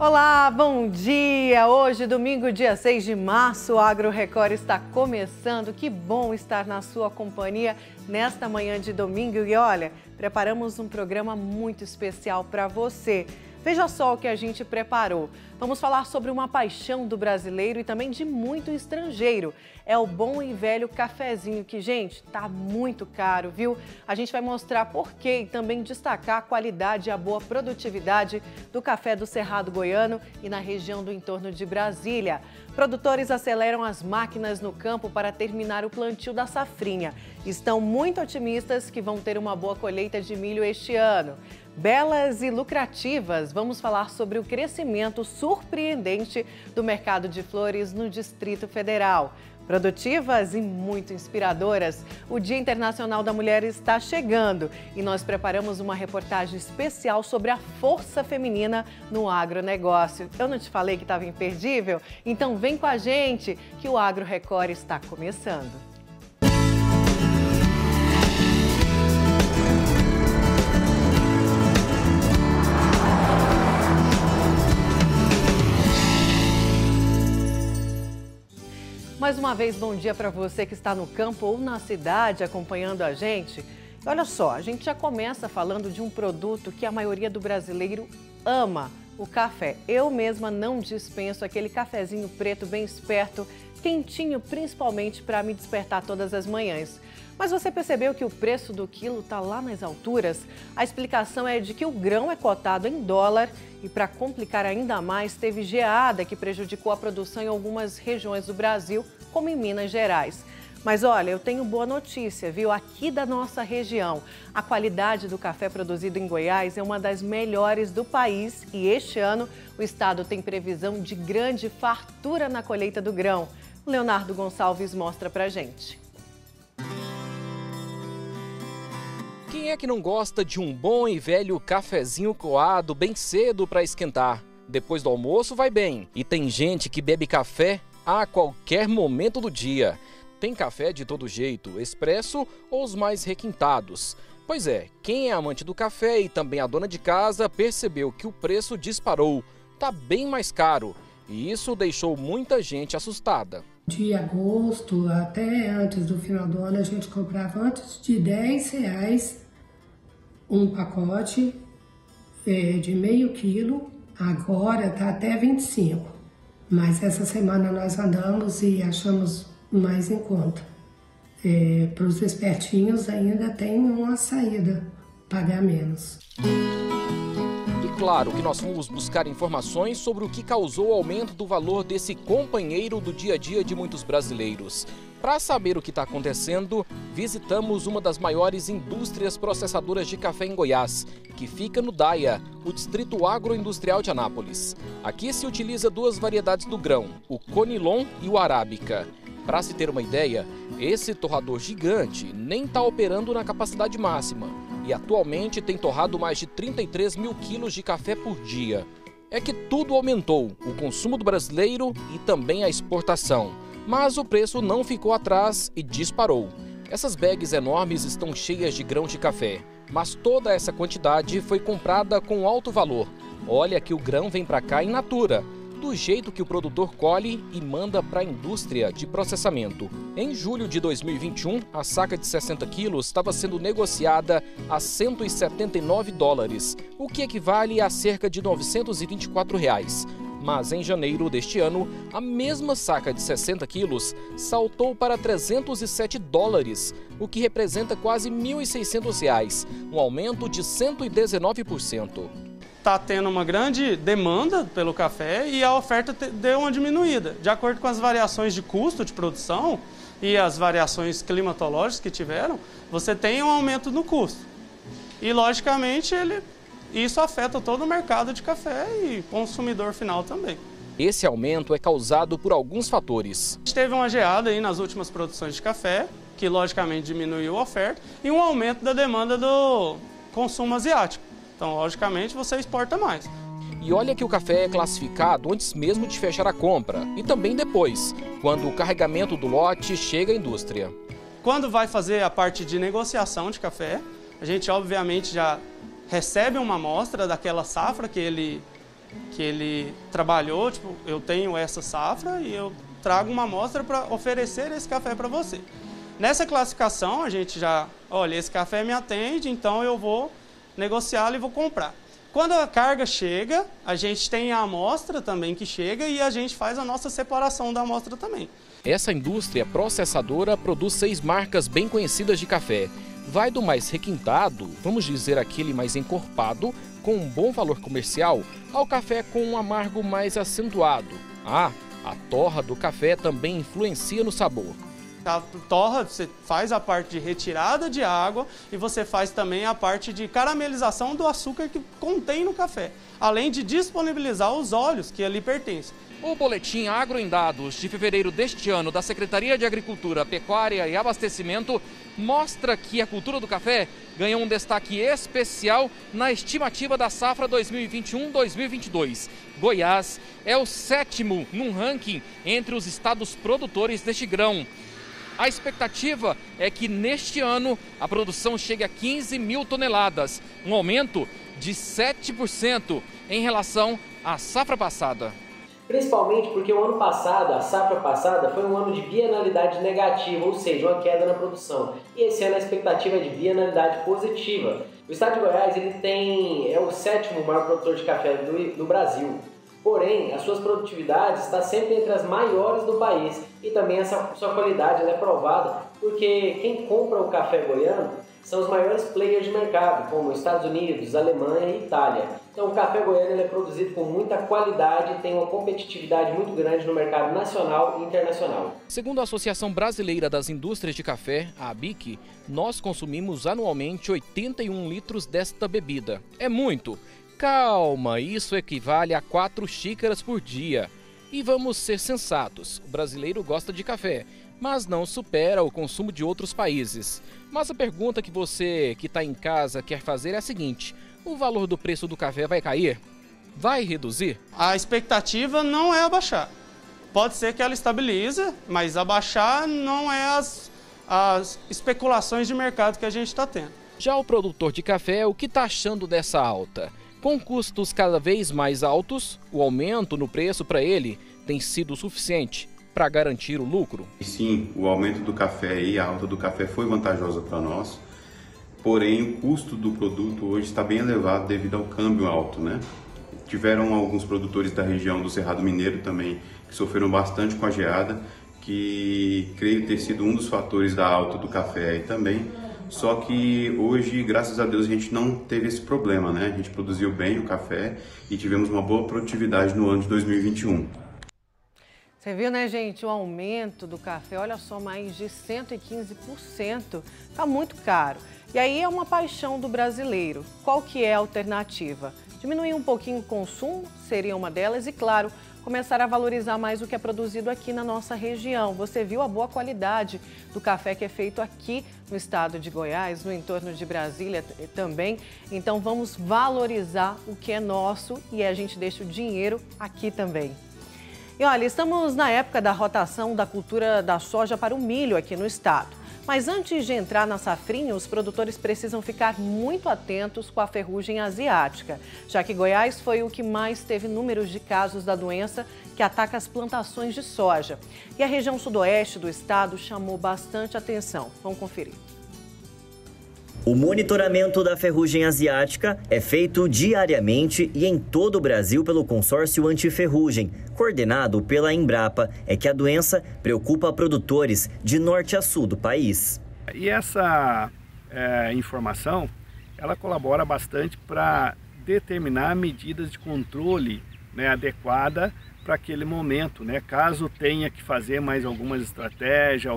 Olá, bom dia! Hoje, domingo, dia 6 de março, o Agro Record está começando. Que bom estar na sua companhia nesta manhã de domingo. E olha, preparamos um programa muito especial para você. Veja só o que a gente preparou. Vamos falar sobre uma paixão do brasileiro e também de muito estrangeiro. É o bom e velho cafezinho, que, gente, tá muito caro, viu? A gente vai mostrar por quê e também destacar a qualidade e a boa produtividade do café do Cerrado Goiano e na região do entorno de Brasília. Produtores aceleram as máquinas no campo para terminar o plantio da safrinha. Estão muito otimistas que vão ter uma boa colheita de milho este ano. Belas e lucrativas, vamos falar sobre o crescimento surpreendente do mercado de flores no Distrito Federal. Produtivas e muito inspiradoras, o Dia Internacional da Mulher está chegando e nós preparamos uma reportagem especial sobre a força feminina no agronegócio. Eu não te falei que estava imperdível? Então vem com a gente que o Agro Record está começando. Mais uma vez, bom dia para você que está no campo ou na cidade acompanhando a gente. Olha só, a gente já começa falando de um produto que a maioria do brasileiro ama, o café. Eu mesma não dispenso aquele cafezinho preto bem esperto, quentinho, principalmente para me despertar todas as manhãs. Mas você percebeu que o preço do quilo está lá nas alturas? A explicação é de que o grão é cotado em dólar e, para complicar ainda mais, teve geada que prejudicou a produção em algumas regiões do Brasil, como em Minas Gerais. Mas olha, eu tenho boa notícia, viu? Aqui da nossa região, a qualidade do café produzido em Goiás é uma das melhores do país e este ano o estado tem previsão de grande fartura na colheita do grão. Leonardo Gonçalves mostra pra gente. Quem é que não gosta de um bom e velho cafezinho coado bem cedo para esquentar? Depois do almoço vai bem. E tem gente que bebe café a qualquer momento do dia. Tem café de todo jeito, expresso ou os mais requintados. Pois é, quem é amante do café e também a dona de casa percebeu que o preço disparou. Tá bem mais caro. E isso deixou muita gente assustada. De agosto até antes do final do ano, a gente comprava antes de 10 reais um pacote é, de meio quilo, agora tá até 25. Mas essa semana nós andamos e achamos mais em conta. É, Para os espertinhos ainda tem uma saída, pagar menos claro que nós fomos buscar informações sobre o que causou o aumento do valor desse companheiro do dia a dia de muitos brasileiros. Para saber o que está acontecendo, visitamos uma das maiores indústrias processadoras de café em Goiás, que fica no DAIA, o Distrito Agroindustrial de Anápolis. Aqui se utiliza duas variedades do grão, o Conilon e o Arábica. Para se ter uma ideia, esse torrador gigante nem está operando na capacidade máxima e atualmente tem torrado mais de 33 mil quilos de café por dia. É que tudo aumentou, o consumo do brasileiro e também a exportação. Mas o preço não ficou atrás e disparou. Essas bags enormes estão cheias de grãos de café, mas toda essa quantidade foi comprada com alto valor. Olha que o grão vem para cá in natura, do jeito que o produtor colhe e manda para a indústria de processamento. Em julho de 2021, a saca de 60 quilos estava sendo negociada a 179 dólares, o que equivale a cerca de 924 reais. Mas em janeiro deste ano, a mesma saca de 60 quilos saltou para 307 dólares, o que representa quase 1.600 reais, um aumento de 119% está tendo uma grande demanda pelo café e a oferta deu uma diminuída. De acordo com as variações de custo de produção e as variações climatológicas que tiveram, você tem um aumento no custo. E, logicamente, ele, isso afeta todo o mercado de café e consumidor final também. Esse aumento é causado por alguns fatores. A gente teve uma geada aí nas últimas produções de café, que logicamente diminuiu a oferta, e um aumento da demanda do consumo asiático. Então, logicamente, você exporta mais. E olha que o café é classificado antes mesmo de fechar a compra e também depois, quando o carregamento do lote chega à indústria. Quando vai fazer a parte de negociação de café, a gente obviamente já recebe uma amostra daquela safra que ele que ele trabalhou, tipo, eu tenho essa safra e eu trago uma amostra para oferecer esse café para você. Nessa classificação, a gente já, olha, esse café me atende, então eu vou negociá-lo e vou comprar. Quando a carga chega, a gente tem a amostra também que chega e a gente faz a nossa separação da amostra também. Essa indústria processadora produz seis marcas bem conhecidas de café. Vai do mais requintado, vamos dizer aquele mais encorpado, com um bom valor comercial, ao café com um amargo mais acentuado. Ah, a torra do café também influencia no sabor. A torra, você faz a parte de retirada de água e você faz também a parte de caramelização do açúcar que contém no café, além de disponibilizar os óleos que ali pertencem. O boletim Agro em Dados de fevereiro deste ano da Secretaria de Agricultura, Pecuária e Abastecimento mostra que a cultura do café ganhou um destaque especial na estimativa da safra 2021-2022. Goiás é o sétimo num ranking entre os estados produtores deste grão. A expectativa é que neste ano a produção chegue a 15 mil toneladas, um aumento de 7% em relação à safra passada. Principalmente porque o ano passado, a safra passada, foi um ano de bienalidade negativa, ou seja, uma queda na produção. E esse ano a expectativa é de bienalidade positiva. O estado de Goiás ele tem, é o sétimo maior produtor de café do, do Brasil. Porém, as suas produtividades está sempre entre as maiores do país e também essa sua qualidade é provada porque quem compra o café goiano são os maiores players de mercado, como Estados Unidos, Alemanha e Itália. Então, o café goiano é produzido com muita qualidade e tem uma competitividade muito grande no mercado nacional e internacional. Segundo a Associação Brasileira das Indústrias de Café, a ABIC, nós consumimos anualmente 81 litros desta bebida. É muito. Calma, isso equivale a 4 xícaras por dia. E vamos ser sensatos: o brasileiro gosta de café, mas não supera o consumo de outros países. Mas a pergunta que você que está em casa quer fazer é a seguinte: o valor do preço do café vai cair? Vai reduzir? A expectativa não é abaixar. Pode ser que ela estabilize, mas abaixar não é as, as especulações de mercado que a gente está tendo. Já o produtor de café, o que está achando dessa alta? Com custos cada vez mais altos, o aumento no preço para ele tem sido suficiente para garantir o lucro? Sim, o aumento do café e a alta do café foi vantajosa para nós. Porém, o custo do produto hoje está bem elevado devido ao câmbio alto, né? Tiveram alguns produtores da região do Cerrado Mineiro também que sofreram bastante com a geada, que creio ter sido um dos fatores da alta do café aí também. Só que hoje, graças a Deus, a gente não teve esse problema, né? A gente produziu bem o café e tivemos uma boa produtividade no ano de 2021. Você viu, né, gente, o aumento do café, olha só, mais de 115%. Tá muito caro. E aí é uma paixão do brasileiro. Qual que é a alternativa? Diminuir um pouquinho o consumo seria uma delas e, claro, começar a valorizar mais o que é produzido aqui na nossa região. Você viu a boa qualidade do café que é feito aqui no estado de Goiás, no entorno de Brasília também. Então vamos valorizar o que é nosso e a gente deixa o dinheiro aqui também. E olha, estamos na época da rotação da cultura da soja para o milho aqui no estado. Mas antes de entrar na safrinha, os produtores precisam ficar muito atentos com a ferrugem asiática, já que Goiás foi o que mais teve números de casos da doença que ataca as plantações de soja. E a região sudoeste do estado chamou bastante atenção. Vamos conferir. O monitoramento da ferrugem asiática é feito diariamente e em todo o Brasil pelo consórcio antiferrugem, coordenado pela Embrapa. É que a doença preocupa produtores de norte a sul do país. E essa é, informação, ela colabora bastante para determinar medidas de controle né, adequada para aquele momento, né? Caso tenha que fazer mais algumas estratégias,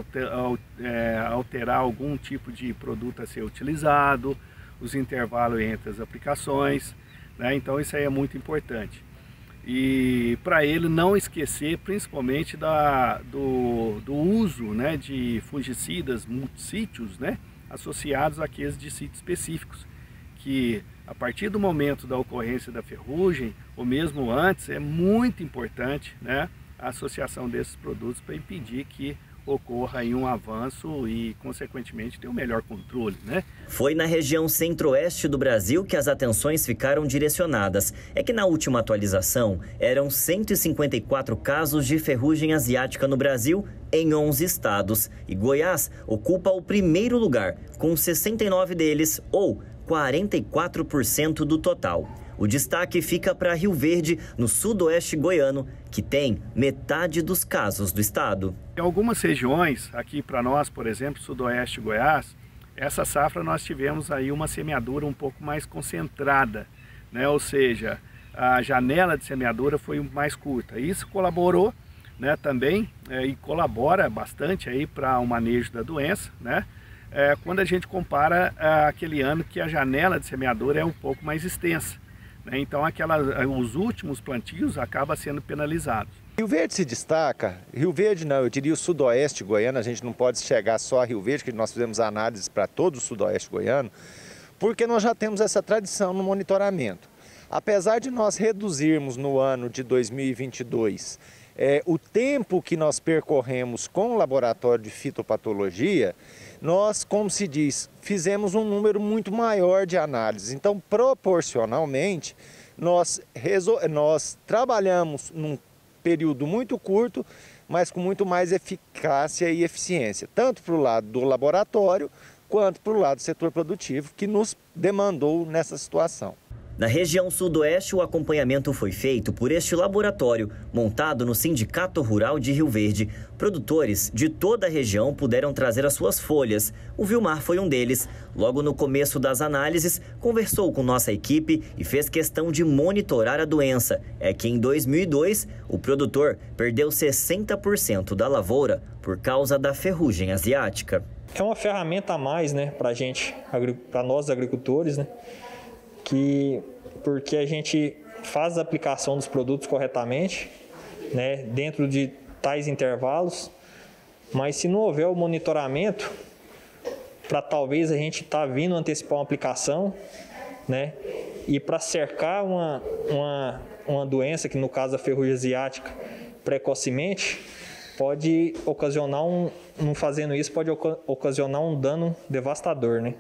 é, alterar algum tipo de produto a ser utilizado, os intervalos entre as aplicações, né? Então isso aí é muito importante. E para ele não esquecer principalmente da, do, do uso né, de fungicidas multissítios, né? Associados àqueles de sítios específicos, que a partir do momento da ocorrência da ferrugem, ou mesmo antes, é muito importante né, a associação desses produtos para impedir que ocorra aí um avanço e, consequentemente, ter um melhor controle, né? Foi na região centro-oeste do Brasil que as atenções ficaram direcionadas. É que na última atualização eram 154 casos de ferrugem asiática no Brasil em 11 estados. E Goiás ocupa o primeiro lugar, com 69 deles, ou 44% do total. O destaque fica para Rio Verde, no sudoeste goiano, que tem metade dos casos do estado. Em algumas regiões, aqui para nós, por exemplo, sudoeste Goiás, essa safra nós tivemos aí uma semeadura um pouco mais concentrada, né? ou seja, a janela de semeadura foi mais curta. Isso colaborou né, também é, e colabora bastante aí para o manejo da doença, né? É, quando a gente compara é, aquele ano que a janela de semeadura é um pouco mais extensa. Né? Então, aquelas, os últimos plantios acabam sendo penalizados. Rio Verde se destaca, Rio Verde não, eu diria o sudoeste goiano, a gente não pode chegar só a Rio Verde, que nós fizemos análises para todo o sudoeste goiano, porque nós já temos essa tradição no monitoramento. Apesar de nós reduzirmos no ano de 2022 é, o tempo que nós percorremos com o laboratório de fitopatologia, nós, como se diz, fizemos um número muito maior de análises. Então, proporcionalmente, nós, nós trabalhamos num período muito curto, mas com muito mais eficácia e eficiência, tanto para o lado do laboratório quanto para o lado do setor produtivo, que nos demandou nessa situação. Na região sudoeste, o acompanhamento foi feito por este laboratório, montado no Sindicato Rural de Rio Verde. Produtores de toda a região puderam trazer as suas folhas. O Vilmar foi um deles. Logo no começo das análises, conversou com nossa equipe e fez questão de monitorar a doença. É que em 2002, o produtor perdeu 60% da lavoura por causa da ferrugem asiática. É uma ferramenta a mais, né, para gente, para nós agricultores, né? Que porque a gente faz a aplicação dos produtos corretamente, né, dentro de tais intervalos, mas se não houver o monitoramento, para talvez a gente estar tá vindo antecipar uma aplicação, né, e para cercar uma, uma, uma doença, que no caso a ferrugem asiática, precocemente, pode ocasionar um, não fazendo isso, pode ocasionar um dano devastador, né?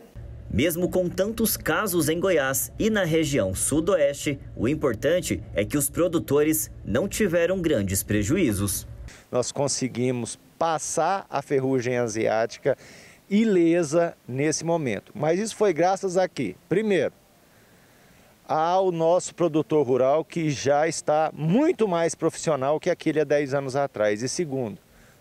Mesmo com tantos casos em Goiás e na região sudoeste, o importante é que os produtores não tiveram grandes prejuízos. Nós conseguimos passar a ferrugem asiática ilesa nesse momento. Mas isso foi graças a quê? Primeiro, ao nosso produtor rural que já está muito mais profissional que aquele há 10 anos atrás. E segundo,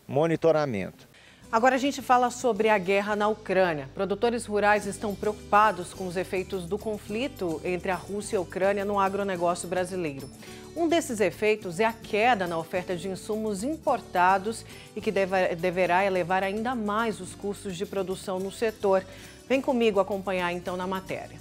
monitoramento. Agora a gente fala sobre a guerra na Ucrânia. Produtores rurais estão preocupados com os efeitos do conflito entre a Rússia e a Ucrânia no agronegócio brasileiro. Um desses efeitos é a queda na oferta de insumos importados e que deve, deverá elevar ainda mais os custos de produção no setor. Vem comigo acompanhar então na matéria.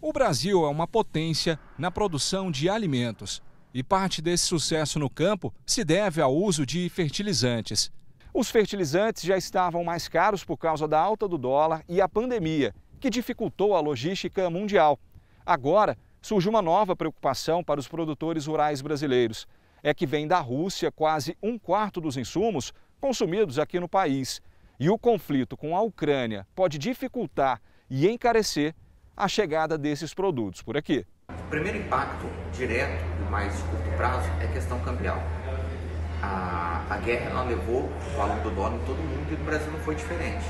O Brasil é uma potência na produção de alimentos e parte desse sucesso no campo se deve ao uso de fertilizantes. Os fertilizantes já estavam mais caros por causa da alta do dólar e a pandemia, que dificultou a logística mundial. Agora, surge uma nova preocupação para os produtores rurais brasileiros. É que vem da Rússia quase um quarto dos insumos consumidos aqui no país. E o conflito com a Ucrânia pode dificultar e encarecer a chegada desses produtos por aqui. O primeiro impacto direto e mais curto prazo é a questão cambial a, a guerra ela levou o valor do dólar em todo mundo e no Brasil não foi diferente.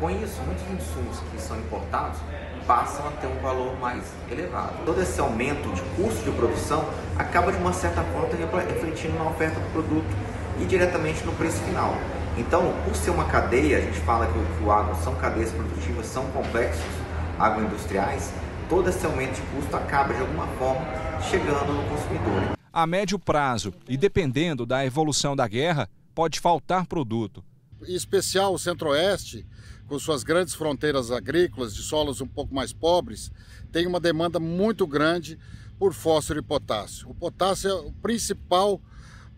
Com isso, muitos insumos que são importados passam a ter um valor mais elevado. Todo esse aumento de custo de produção acaba de uma certa forma refletindo na oferta do produto e diretamente no preço final. Então, por ser uma cadeia, a gente fala que o, que o agro são cadeias produtivas, são complexos agroindustriais, todo esse aumento de custo acaba de alguma forma chegando no consumidor a médio prazo e dependendo da evolução da guerra, pode faltar produto. Em especial o Centro-Oeste, com suas grandes fronteiras agrícolas de solos um pouco mais pobres, tem uma demanda muito grande por fósforo e potássio. O potássio é o principal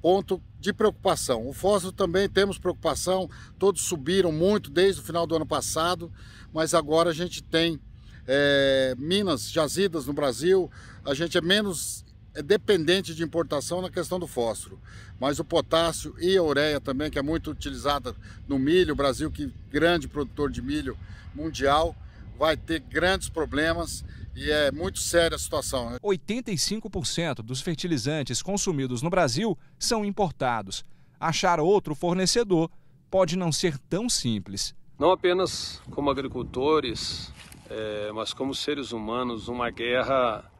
ponto de preocupação. O fósforo também temos preocupação, todos subiram muito desde o final do ano passado, mas agora a gente tem é, minas jazidas no Brasil, a gente é menos é dependente de importação na questão do fósforo, mas o potássio e a ureia também, que é muito utilizada no milho, o Brasil que grande produtor de milho mundial, vai ter grandes problemas e é muito séria a situação. 85% dos fertilizantes consumidos no Brasil são importados. Achar outro fornecedor pode não ser tão simples. Não apenas como agricultores, é, mas como seres humanos, uma guerra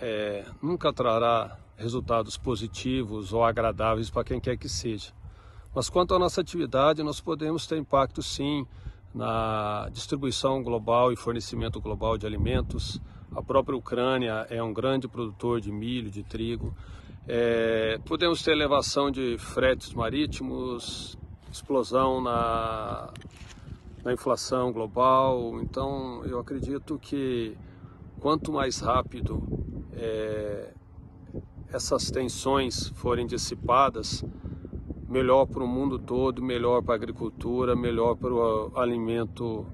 é, nunca trará resultados positivos ou agradáveis para quem quer que seja. Mas quanto à nossa atividade, nós podemos ter impacto sim na distribuição global e fornecimento global de alimentos. A própria Ucrânia é um grande produtor de milho, de trigo. É, podemos ter elevação de fretes marítimos, explosão na, na inflação global. Então, eu acredito que quanto mais rápido é, essas tensões forem dissipadas, melhor para o mundo todo, melhor para a agricultura, melhor para o alimento,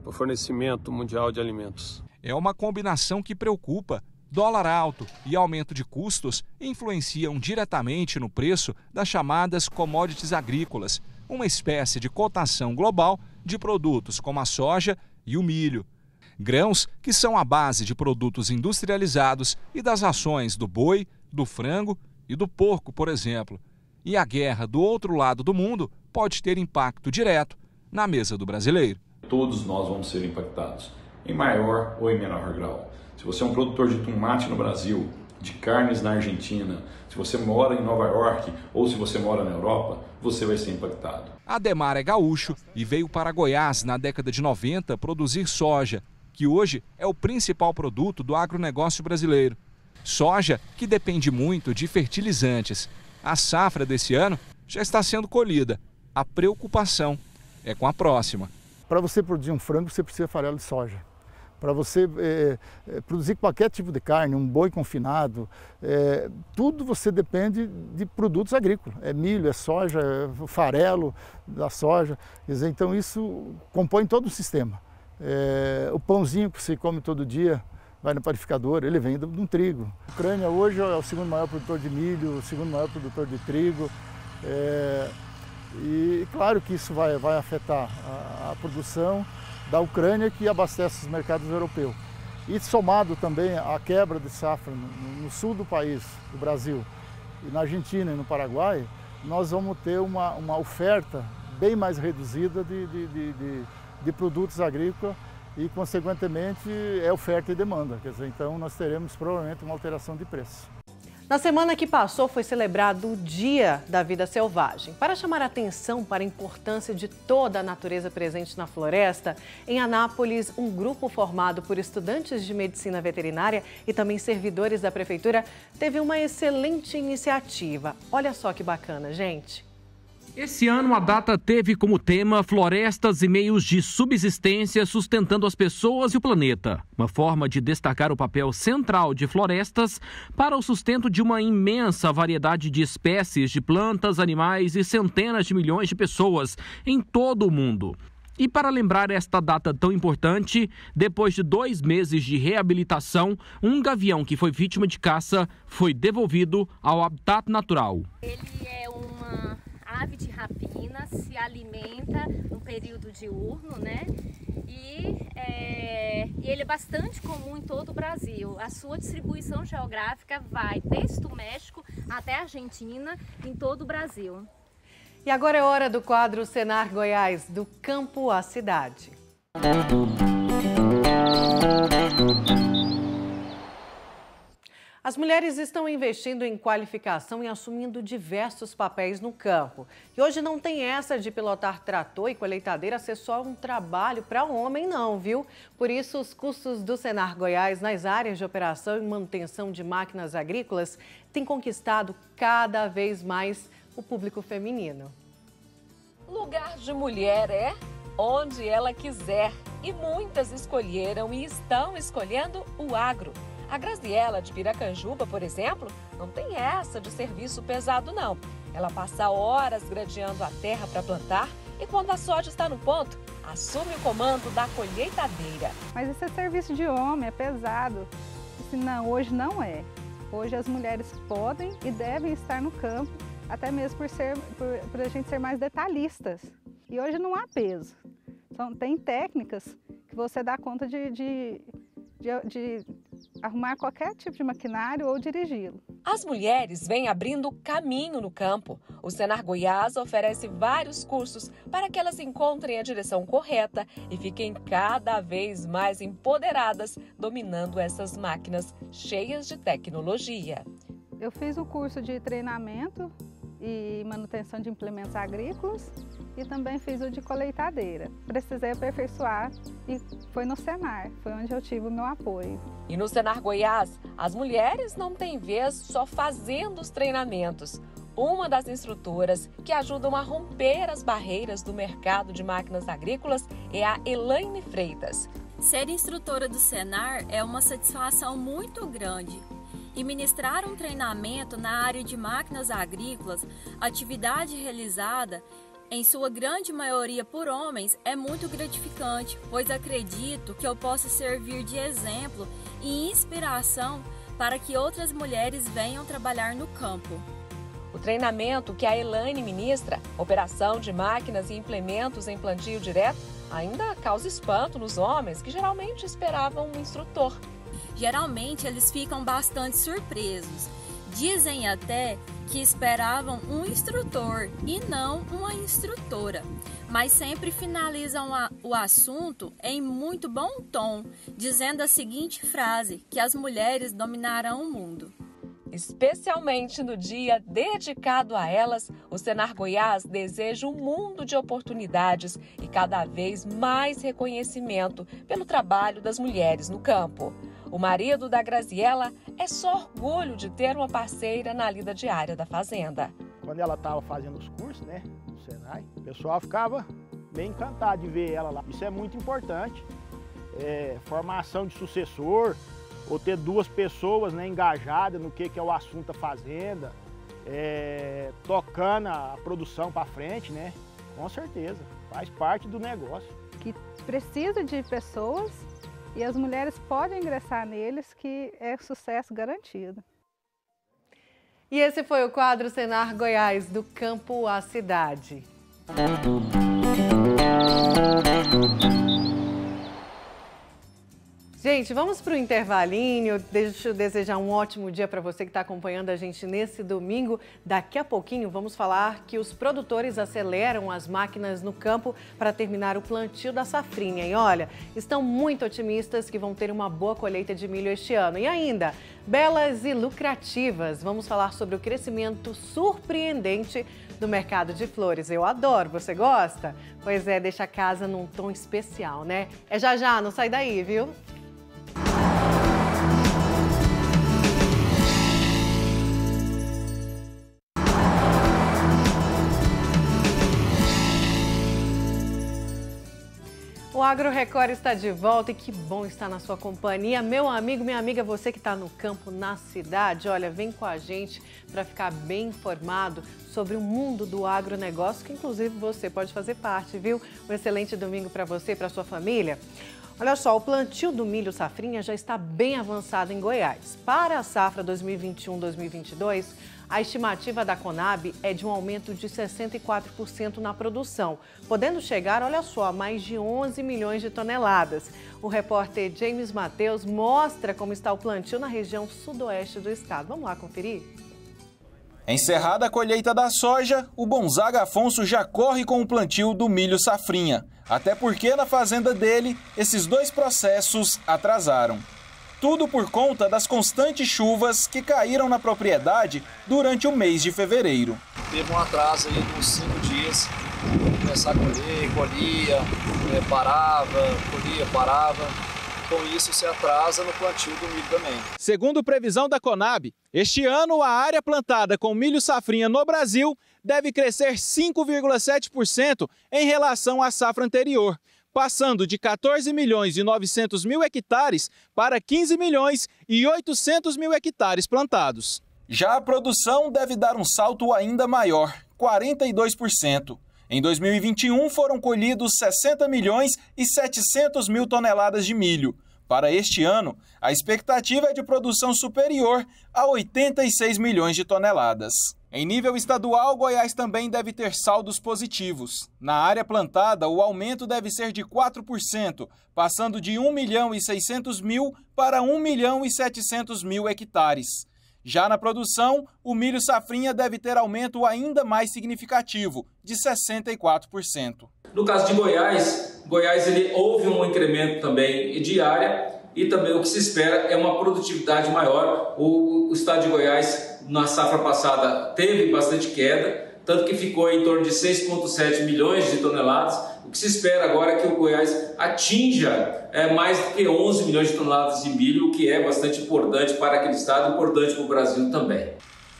para o fornecimento mundial de alimentos. É uma combinação que preocupa. Dólar alto e aumento de custos influenciam diretamente no preço das chamadas commodities agrícolas, uma espécie de cotação global de produtos como a soja e o milho. Grãos que são a base de produtos industrializados e das ações do boi, do frango e do porco, por exemplo. E a guerra do outro lado do mundo pode ter impacto direto na mesa do brasileiro. Todos nós vamos ser impactados, em maior ou em menor grau. Se você é um produtor de tomate no Brasil, de carnes na Argentina, se você mora em Nova York ou se você mora na Europa, você vai ser impactado. Ademar é gaúcho e veio para Goiás na década de 90 produzir soja, que hoje é o principal produto do agronegócio brasileiro. Soja que depende muito de fertilizantes a safra desse ano já está sendo colhida. A preocupação é com a próxima. Para você produzir um frango, você precisa farelo de soja. Para você é, produzir qualquer tipo de carne, um boi confinado, é, tudo você depende de produtos agrícolas. É milho, é soja, é farelo da soja. Dizer, então isso compõe todo o sistema. É, o pãozinho que você come todo dia, vai no panificador, ele vem de um trigo. A Ucrânia hoje é o segundo maior produtor de milho, o segundo maior produtor de trigo. É, e claro que isso vai, vai afetar a, a, produção da Ucrânia que abastece os mercados europeus. E somado também à quebra de safra no, no sul do país, do Brasil, e na Argentina e no Paraguai, nós vamos ter uma, uma oferta bem mais reduzida de, de, de, de, de produtos agrícolas e, consequentemente, é oferta e demanda. Quer dizer, então, nós teremos provavelmente uma alteração de preço. Na semana que passou foi celebrado o Dia da Vida Selvagem. Para chamar atenção para a importância de toda a natureza presente na floresta, em Anápolis, um grupo formado por estudantes de medicina veterinária e também servidores da prefeitura teve uma excelente iniciativa. Olha só que bacana, gente. Esse ano a data teve como tema Florestas e Meios de Subsistência sustentando as pessoas e o planeta. Uma forma de destacar o papel central de florestas para o sustento de uma imensa variedade de espécies de plantas, animais e centenas de milhões de pessoas em todo o mundo. E para lembrar esta data tão importante, depois de dois meses de reabilitação, um gavião que foi vítima de caça foi devolvido ao habitat natural. Ele é uma ave de rapina, se alimenta no período diurno, né? E, é, e ele é bastante comum em todo o Brasil. A sua distribuição geográfica vai desde o México até a Argentina, em todo o Brasil. E agora é hora do quadro Senar Goiás, do campo à cidade. As mulheres estão investindo em qualificação e assumindo diversos papéis no campo. E hoje não tem essa de pilotar trator e colheitadeira ser só um trabalho para homem, não, viu? Por isso, os custos do Senar Goiás nas áreas de operação e manutenção de máquinas agrícolas têm conquistado cada vez mais o público feminino. Lugar de mulher é onde ela quiser. E muitas escolheram e estão escolhendo o agro. A Graziella de Piracanjuba, por exemplo, não tem essa de serviço pesado não. Ela passa horas gradeando a terra para plantar e quando a soja está no ponto, assume o comando da colheitadeira. Mas esse é serviço de homem, é pesado. Se não, hoje não é. Hoje as mulheres podem e devem estar no campo, até mesmo por, ser, por, por a gente ser mais detalhistas. E hoje não há peso. Então, tem técnicas que você dá conta de, de, de, de arrumar qualquer tipo de maquinário ou dirigi-lo. As mulheres vêm abrindo caminho no campo. O Senar Goiás oferece vários cursos para que elas encontrem a direção correta e fiquem cada vez mais empoderadas, dominando essas máquinas cheias de tecnologia. Eu fiz o curso de treinamento e manutenção de implementos agrícolas e também fiz o de colheitadeira. Precisei aperfeiçoar e foi no Senar, foi onde eu tive o meu apoio. E no Senar Goiás, as mulheres não têm vez só fazendo os treinamentos. Uma das instrutoras que ajudam a romper as barreiras do mercado de máquinas agrícolas é a Elaine Freitas. Ser instrutora do Senar é uma satisfação muito grande, e ministrar um treinamento na área de máquinas agrícolas, atividade realizada em sua grande maioria por homens, é muito gratificante, pois acredito que eu possa servir de exemplo e inspiração para que outras mulheres venham trabalhar no campo. O treinamento que a Elaine ministra, operação de máquinas e implementos em plantio direto, ainda causa espanto nos homens que geralmente esperavam um instrutor. Geralmente eles ficam bastante surpresos. Dizem até que esperavam um instrutor e não uma instrutora, mas sempre finalizam a, o assunto em muito bom tom, dizendo a seguinte frase: que as mulheres dominarão o mundo. Especialmente no dia dedicado a elas, o Senar Goiás deseja um mundo de oportunidades e cada vez mais reconhecimento pelo trabalho das mulheres no campo. O marido da Graziella é só orgulho de ter uma parceira na lida diária da fazenda. Quando ela estava fazendo os cursos, né, no Senai, o pessoal ficava bem encantado de ver ela lá. Isso é muito importante. É, formação de sucessor, ou ter duas pessoas né, engajadas no que, que é o assunto da fazenda, é, tocando a produção para frente, né? Com certeza, faz parte do negócio. Que precisa de pessoas e as mulheres podem ingressar neles que é sucesso garantido. E esse foi o quadro Senar Goiás, do campo à cidade. Gente, vamos para o intervalinho. Deixa eu desejar um ótimo dia para você que está acompanhando a gente nesse domingo. Daqui a pouquinho vamos falar que os produtores aceleram as máquinas no campo para terminar o plantio da safrinha. E olha, estão muito otimistas que vão ter uma boa colheita de milho este ano. E ainda, belas e lucrativas. Vamos falar sobre o crescimento surpreendente do mercado de flores. Eu adoro, você gosta? Pois é, deixa a casa num tom especial, né? É já já, não sai daí, viu? O Agro Record está de volta e que bom estar na sua companhia. Meu amigo, minha amiga, você que está no campo, na cidade, olha, vem com a gente para ficar bem informado sobre o mundo do agronegócio, que inclusive você pode fazer parte, viu? Um excelente domingo para você e para sua família. Olha só, o plantio do milho safrinha já está bem avançado em Goiás. Para a safra 2021-2022, a estimativa da Conab é de um aumento de 64% na produção, podendo chegar, olha só, a mais de 11 milhões de toneladas. O repórter James Mateus mostra como está o plantio na região sudoeste do estado. Vamos lá conferir? Encerrada a colheita da soja, o Gonzaga Afonso já corre com o plantio do milho safrinha. Até porque na fazenda dele, esses dois processos atrasaram. Tudo por conta das constantes chuvas que caíram na propriedade durante o mês de fevereiro. Teve um atraso aí de uns cinco dias, começar a colher, colhia, é, parava, colhia, parava. Com isso se atrasa no plantio do milho também. Segundo previsão da Conab, este ano a área plantada com milho safrinha no Brasil deve crescer 5,7% em relação à safra anterior, passando de 14 milhões e 900 mil hectares para 15 milhões e 800 mil hectares plantados. Já a produção deve dar um salto ainda maior, 42%. Em 2021 foram colhidos 60 milhões e 700 mil toneladas de milho, Para este ano, a expectativa é de produção superior a 86 milhões de toneladas. Em nível estadual, Goiás também deve ter saldos positivos. Na área plantada, o aumento deve ser de 4%, passando de 1 milhão e 600 mil para 1 milhão e 700 mil hectares. Já na produção, o milho safrinha deve ter aumento ainda mais significativo, de 64%. No caso de Goiás, Goiás ele houve um incremento também de área e também o que se espera é uma produtividade maior. O, o estado de Goiás, na safra passada, teve bastante queda, tanto que ficou em torno de 6,7 milhões de toneladas. O que se espera agora é que o Goiás atinja é, mais do que 11 milhões de toneladas de milho, o que é bastante importante para aquele estado, importante para o Brasil também.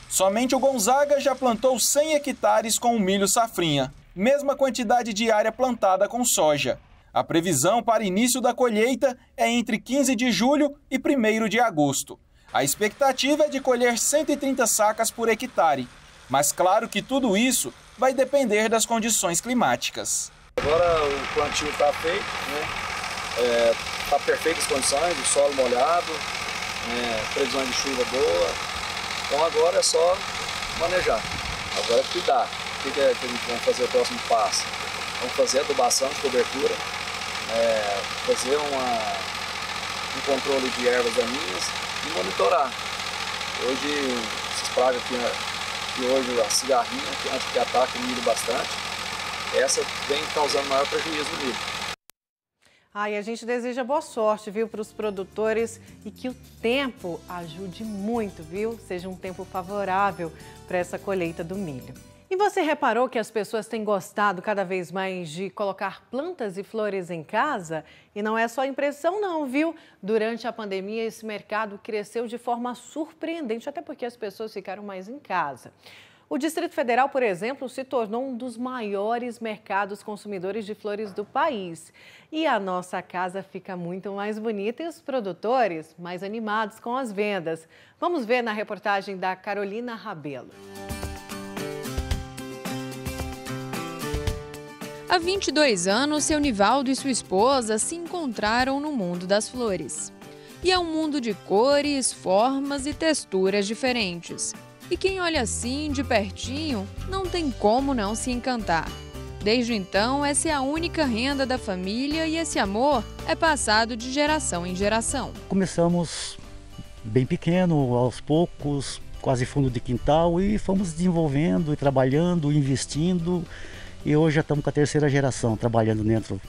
Somente o Gonzaga já plantou 100 hectares com o milho safrinha mesma quantidade de área plantada com soja. A previsão para início da colheita é entre 15 de julho e 1 de agosto. A expectativa é de colher 130 sacas por hectare, mas claro que tudo isso vai depender das condições climáticas. Agora o plantio está feito, está né? é, tá perfeitas condições, o solo molhado, é, previsão de chuva boa. Então agora é só manejar, agora é cuidar que, que, é, que a gente vai fazer o próximo passo? Vamos fazer adubação de cobertura, é, fazer uma, um controle de ervas daninhas e monitorar. Hoje, essas pragas aqui, que hoje a cigarrinha, que antes que ataca o milho bastante, essa vem causando maior prejuízo no milho. Ah, e a gente deseja boa sorte, viu, para os produtores e que o tempo ajude muito, viu? Seja um tempo favorável para essa colheita do milho. E você reparou que as pessoas têm gostado cada vez mais de colocar plantas e flores em casa? E não é só impressão não, viu? Durante a pandemia, esse mercado cresceu de forma surpreendente, até porque as pessoas ficaram mais em casa. O Distrito Federal, por exemplo, se tornou um dos maiores mercados consumidores de flores do país. E a nossa casa fica muito mais bonita e os produtores mais animados com as vendas. Vamos ver na reportagem da Carolina Rabelo. Há 22 anos, seu Nivaldo e sua esposa se encontraram no mundo das flores. E é um mundo de cores, formas e texturas diferentes. E quem olha assim, de pertinho, não tem como não se encantar. Desde então, essa é a única renda da família e esse amor é passado de geração em geração. Começamos bem pequeno, aos poucos, quase fundo de quintal, e fomos desenvolvendo e trabalhando, investindo e hoje já estamos com a terceira geração trabalhando dentro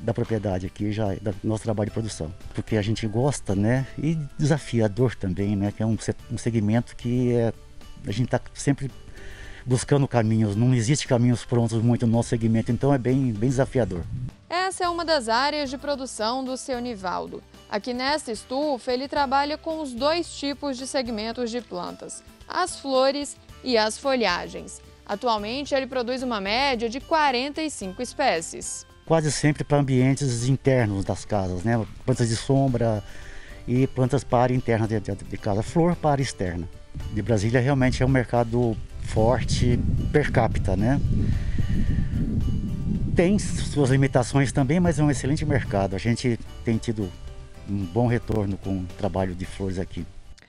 da propriedade aqui, já do nosso trabalho de produção. Porque a gente gosta, né? E desafiador também, né? Que é um, um segmento que é, a gente está sempre buscando caminhos, não existe caminhos prontos muito no nosso segmento, então é bem, bem desafiador. Essa é uma das áreas de produção do seu Nivaldo. Aqui nesta estufa, ele trabalha com os dois tipos de segmentos de plantas, as flores e as folhagens. Atualmente, ele produz uma média de 45 espécies. Quase sempre para ambientes internos das casas, né? Plantas de sombra e plantas para interna de, de, de casa, flor para externa. De Brasília realmente é um mercado forte per capita, né? Tem suas limitações também, mas é um excelente mercado. A gente tem tido um bom retorno com o trabalho de flores aqui.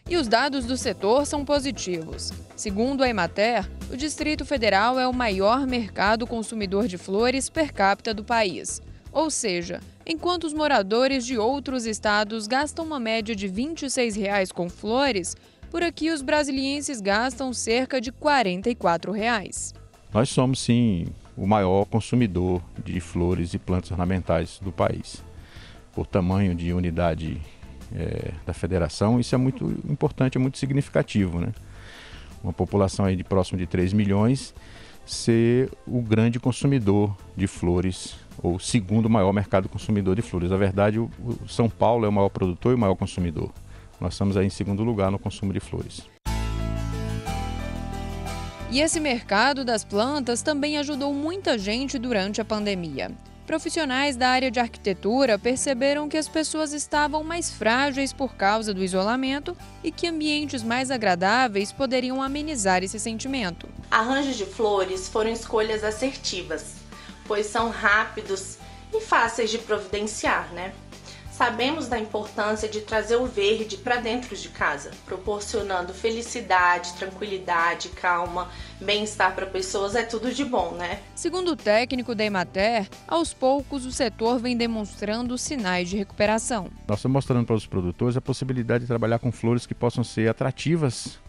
E os dados do setor são positivos. Segundo a Emater, o Distrito Federal é o maior mercado consumidor de flores per capita do país. Ou seja, enquanto os moradores de outros estados gastam uma média de 26 reais com flores, por aqui os brasilienses gastam cerca de 44 reais. Nós somos, sim, o maior consumidor de flores e plantas ornamentais do país. Por tamanho de unidade é, da federação, isso é muito importante, é muito significativo. Né? Uma população aí de próximo de 3 milhões ser o grande consumidor de flores, ou segundo maior mercado consumidor de flores. Na verdade, o, o São Paulo é o maior produtor e o maior consumidor. Nós estamos aí em segundo lugar no consumo de flores. E esse mercado das plantas também ajudou muita gente durante a pandemia. Profissionais da área de arquitetura perceberam que as pessoas estavam mais frágeis por causa do isolamento e que ambientes mais agradáveis poderiam amenizar esse sentimento. Arranjos de flores foram escolhas assertivas, pois são rápidos e fáceis de providenciar, né? Sabemos da importância de trazer o verde para dentro de casa, proporcionando felicidade, tranquilidade, calma, bem-estar para pessoas, é tudo de bom, né? Segundo o técnico da Emater, aos poucos o setor vem demonstrando sinais de recuperação. Nós estamos mostrando para os produtores a possibilidade de trabalhar com flores que possam ser atrativas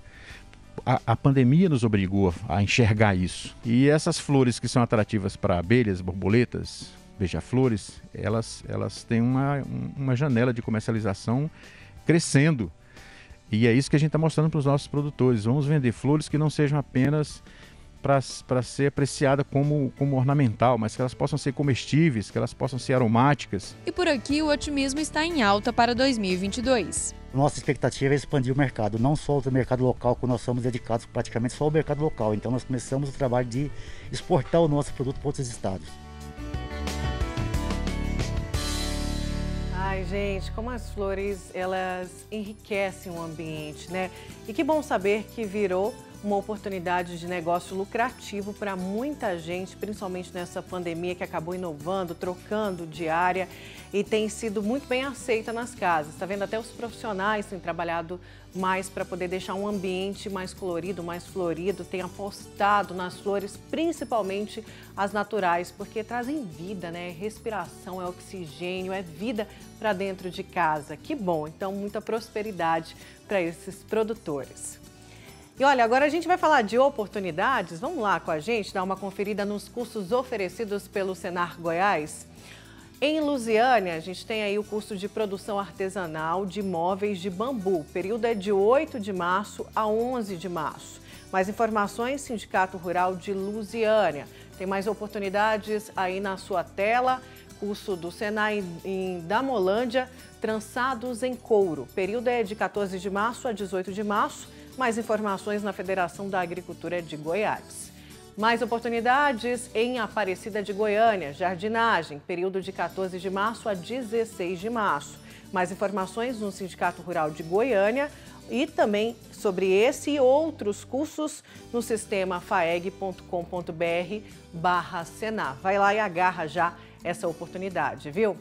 a, a, pandemia nos obrigou a enxergar isso. E essas flores que são atrativas para abelhas, borboletas, beija-flores, elas, elas têm uma, uma janela de comercialização crescendo. E é isso que a gente está mostrando para os nossos produtores. Vamos vender flores que não sejam apenas para ser apreciada como, como ornamental, mas que elas possam ser comestíveis, que elas possam ser aromáticas. E por aqui o otimismo está em alta para 2022. Nossa expectativa é expandir o mercado, não só o mercado local, que nós somos dedicados praticamente só ao mercado local. Então nós começamos o trabalho de exportar o nosso produto para outros estados. Ai, gente, como as flores, elas enriquecem o ambiente, né? E que bom saber que virou uma oportunidade de negócio lucrativo para muita gente, principalmente nessa pandemia que acabou inovando, trocando de área e tem sido muito bem aceita nas casas. Está vendo? Até os profissionais têm trabalhado mais para poder deixar um ambiente mais colorido, mais florido, tem apostado nas flores, principalmente as naturais, porque trazem vida, né? Respiração, é oxigênio, é vida para dentro de casa. Que bom! Então, muita prosperidade para esses produtores. E olha, agora a gente vai falar de oportunidades. Vamos lá com a gente dar uma conferida nos cursos oferecidos pelo Senar Goiás. Em Lusiânia, a gente tem aí o curso de produção artesanal de móveis de bambu. O período é de 8 de março a 11 de março. Mais informações, Sindicato Rural de Lusiânia. Tem mais oportunidades aí na sua tela. Curso do Senai em Damolândia, trançados em couro. O período é de 14 de março a 18 de março. Mais informações na Federação da Agricultura de Goiás. Mais oportunidades em Aparecida de Goiânia, jardinagem, período de 14 de março a 16 de março. Mais informações no Sindicato Rural de Goiânia e também sobre esse e outros cursos no sistema faeg.com.br barra Senar. Vai lá e agarra já essa oportunidade, viu?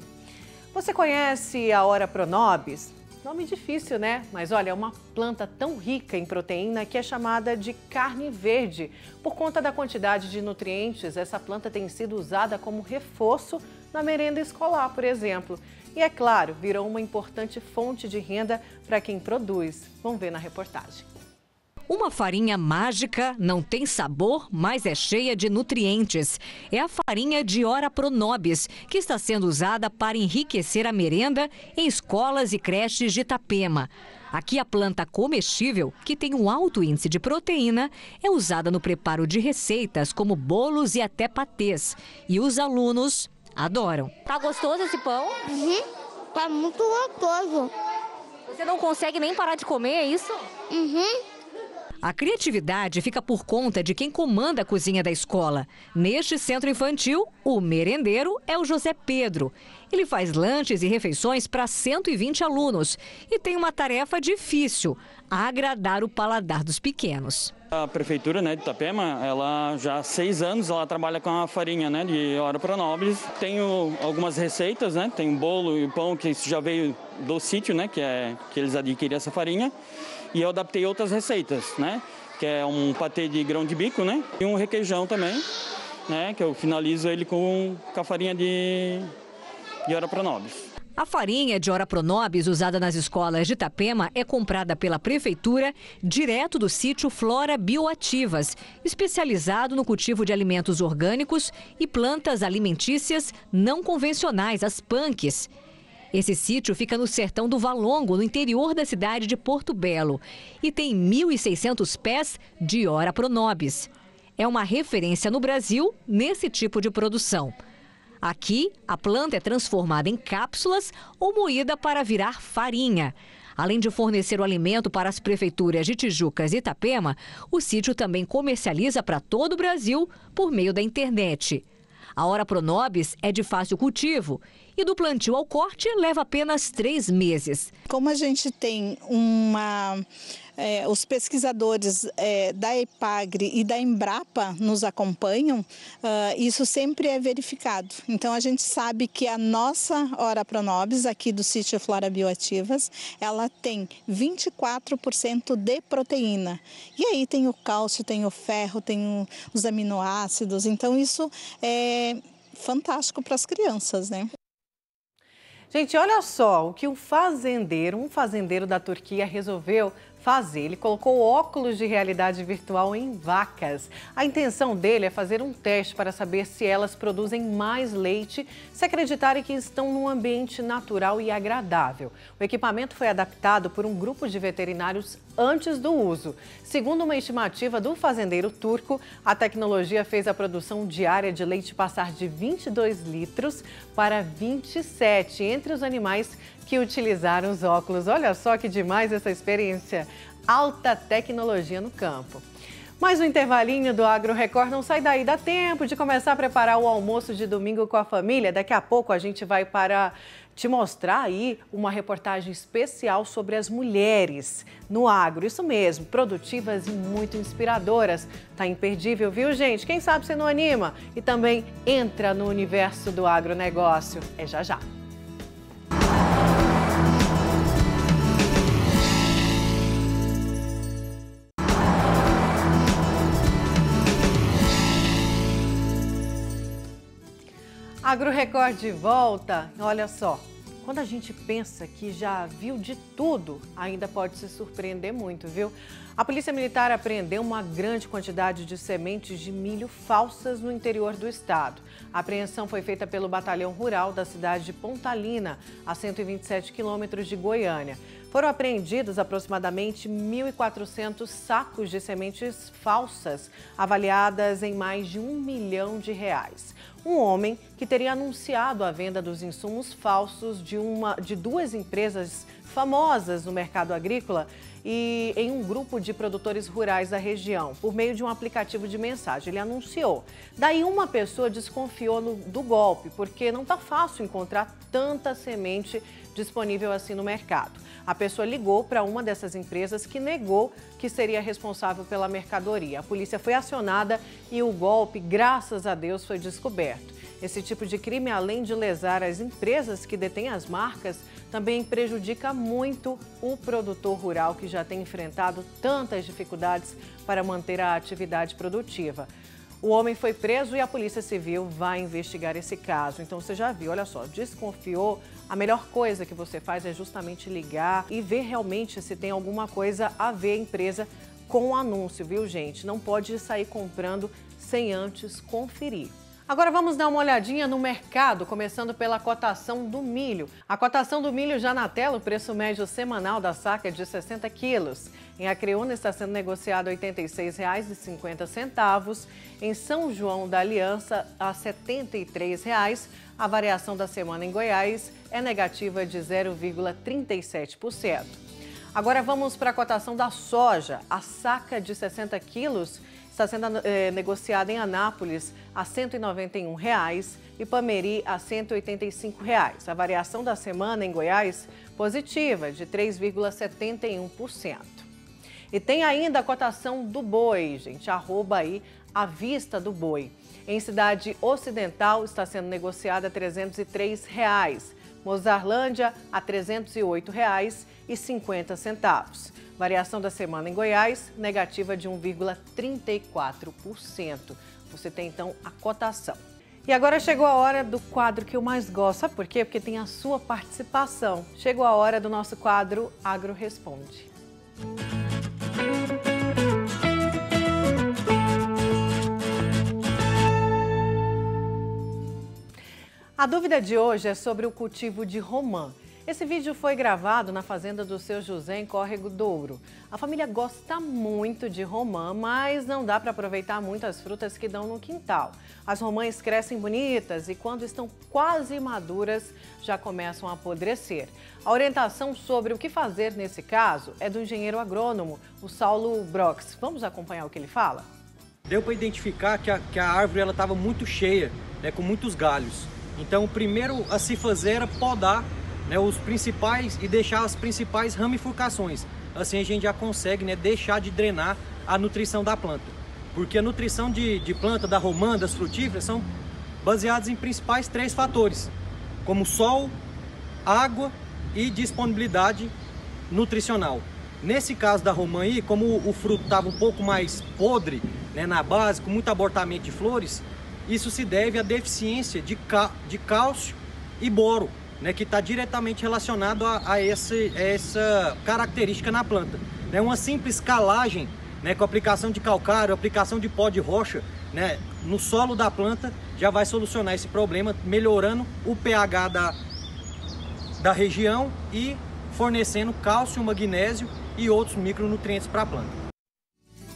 Você conhece a Hora Pronobis? Nome difícil, né? Mas olha, é uma planta tão rica em proteína que é chamada de carne verde. Por conta da quantidade de nutrientes, essa planta tem sido usada como reforço na merenda escolar, por exemplo. E é claro, virou uma importante fonte de renda para quem produz. Vamos ver na reportagem. Uma farinha mágica, não tem sabor, mas é cheia de nutrientes. É a farinha de Ora Pronobis, que está sendo usada para enriquecer a merenda em escolas e creches de Itapema. Aqui a planta comestível, que tem um alto índice de proteína, é usada no preparo de receitas como bolos e até patês. E os alunos adoram. Tá gostoso esse pão? Uhum. Tá muito gostoso. Você não consegue nem parar de comer, é isso? Uhum. A criatividade fica por conta de quem comanda a cozinha da escola. Neste centro infantil, o merendeiro é o José Pedro. Ele faz lanches e refeições para 120 alunos e tem uma tarefa difícil: agradar o paladar dos pequenos. A prefeitura né, de Itapema, ela já há seis anos ela trabalha com a farinha né, de Hora Pronobis. Tenho algumas receitas, né? Tem um bolo e pão que já veio do sítio, né? Que, é, que eles adquirem essa farinha. E eu adaptei outras receitas, né? Que é um patê de grão de bico, né? E um requeijão também, né? Que eu finalizo ele com, com a farinha de, de Ora Pronobis. A farinha de Ora Pronobis usada nas escolas de Itapema é comprada pela Prefeitura direto do sítio Flora Bioativas, especializado no cultivo de alimentos orgânicos e plantas alimentícias não convencionais, as punks. Esse sítio fica no sertão do Valongo, no interior da cidade de Porto Belo, e tem 1.600 pés de Ora Pronobis. É uma referência no Brasil nesse tipo de produção. Aqui, a planta é transformada em cápsulas ou moída para virar farinha. Além de fornecer o alimento para as prefeituras de Tijucas e Itapema, o sítio também comercializa para todo o Brasil por meio da internet. A Hora Pronobis é de fácil cultivo e do plantio ao corte leva apenas três meses. Como a gente tem uma é, os pesquisadores é, da EPAGRE e da Embrapa nos acompanham, uh, isso sempre é verificado. Então a gente sabe que a nossa Ora Pronobis, aqui do sítio Flora Bioativas, ela tem 24% de proteína. E aí tem o cálcio, tem o ferro, tem os aminoácidos. Então isso é fantástico para as crianças, né? Gente, olha só o que um fazendeiro, um fazendeiro da Turquia resolveu fazer. Ele colocou óculos de realidade virtual em vacas. A intenção dele é fazer um teste para saber se elas produzem mais leite se acreditarem que estão num ambiente natural e agradável. O equipamento foi adaptado por um grupo de veterinários antes do uso. Segundo uma estimativa do fazendeiro turco, a tecnologia fez a produção diária de leite passar de 22 litros para 27 entre os animais que utilizaram os óculos. Olha só que demais essa experiência. Alta tecnologia no campo. Mais um intervalinho do Agro Record não sai daí. Dá tempo de começar a preparar o almoço de domingo com a família. Daqui a pouco a gente vai para te mostrar aí uma reportagem especial sobre as mulheres no agro. Isso mesmo, produtivas e muito inspiradoras. Tá imperdível, viu, gente? Quem sabe você não anima e também entra no universo do agronegócio. É já já. Agro Record de volta. Olha só, quando a gente pensa que já viu de tudo, ainda pode se surpreender muito, viu? A Polícia Militar apreendeu uma grande quantidade de sementes de milho falsas no interior do estado. A apreensão foi feita pelo Batalhão Rural da cidade de Pontalina, a 127 quilômetros de Goiânia. Foram apreendidos aproximadamente 1.400 sacos de sementes falsas, avaliadas em mais de um milhão de reais. Um homem que teria anunciado a venda dos insumos falsos de, uma, de duas empresas famosas no mercado agrícola e em um grupo de produtores rurais da região, por meio de um aplicativo de mensagem. Ele anunciou. Daí uma pessoa desconfiou no, do golpe, porque não está fácil encontrar tanta semente disponível assim no mercado. A pessoa ligou para uma dessas empresas que negou que seria responsável pela mercadoria. A polícia foi acionada e o golpe, graças a Deus, foi descoberto. Esse tipo de crime, além de lesar as empresas que detêm as marcas, também prejudica muito o produtor rural que já tem enfrentado tantas dificuldades para manter a atividade produtiva. O homem foi preso e a Polícia Civil vai investigar esse caso. Então você já viu, olha só, desconfiou, a melhor coisa que você faz é justamente ligar e ver realmente se tem alguma coisa a ver a empresa com o anúncio, viu, gente? Não pode sair comprando sem antes conferir. Agora vamos dar uma olhadinha no mercado, começando pela cotação do milho. A cotação do milho já na tela, o preço médio semanal da saca é de 60 quilos. Em Acreúna está sendo negociado R$ 86,50. Em São João da Aliança, a R$ 73,00. A variação da semana em Goiás é negativa de 0,37%. Agora vamos para a cotação da soja. A saca de 60 quilos está sendo é, negociada em Anápolis a 191 reais, e Pameri a 185 reais. A variação da semana em Goiás positiva, de 3,71%. E tem ainda a cotação do boi, gente, arroba aí a vista do boi. Em Cidade Ocidental está sendo negociada a 303 reais. Mozarlândia a R$ 308,50. Variação da semana em Goiás, negativa de 1,34%. Você tem então a cotação. E agora chegou a hora do quadro que eu mais gosto. Sabe por quê? Porque tem a sua participação. Chegou a hora do nosso quadro Agro Responde. A dúvida de hoje é sobre o cultivo de romã. Esse vídeo foi gravado na fazenda do seu José em Córrego Douro. A família gosta muito de romã, mas não dá para aproveitar muito as frutas que dão no quintal. As romãs crescem bonitas e quando estão quase maduras já começam a apodrecer. A orientação sobre o que fazer nesse caso é do engenheiro agrônomo, o Saulo Brox. Vamos acompanhar o que ele fala? Deu para identificar que a, que a árvore estava muito cheia, né, com muitos galhos. Então o primeiro a se fazer era podar né, os principais e deixar as principais ramificações. Assim a gente já consegue né, deixar de drenar a nutrição da planta. Porque a nutrição de, de planta, da romã, das frutíferas, são baseadas em principais três fatores, como sol, água e disponibilidade nutricional. Nesse caso da romã aí, como o fruto estava um pouco mais podre né, na base, com muito abortamento de flores, isso se deve à deficiência de, de cálcio e boro, né, que está diretamente relacionado a, a, esse, essa característica na planta. Né, uma simples calagem, né, com aplicação de calcário, aplicação de pó de rocha né, no solo da planta, já vai solucionar esse problema, melhorando o pH da, da região e fornecendo cálcio, magnésio e outros micronutrientes para a planta.